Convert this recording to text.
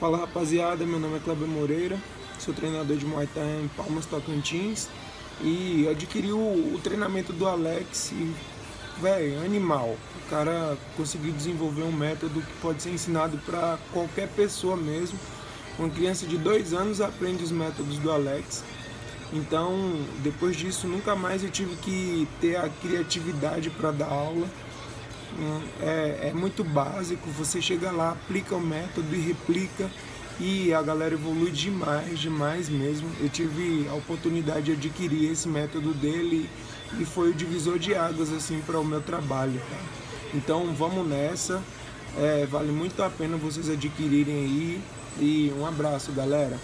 Fala rapaziada, meu nome é Kleber Moreira, sou treinador de Muay Thai em Palmas Tocantins e adquiri o, o treinamento do Alex e, velho, animal. O cara conseguiu desenvolver um método que pode ser ensinado para qualquer pessoa mesmo. Uma criança de dois anos aprende os métodos do Alex. Então, depois disso, nunca mais eu tive que ter a criatividade para dar aula é, é muito básico, você chega lá, aplica o método e replica e a galera evolui demais, demais mesmo. Eu tive a oportunidade de adquirir esse método dele e foi o divisor de águas assim para o meu trabalho. Tá? Então vamos nessa, é, vale muito a pena vocês adquirirem aí e um abraço, galera.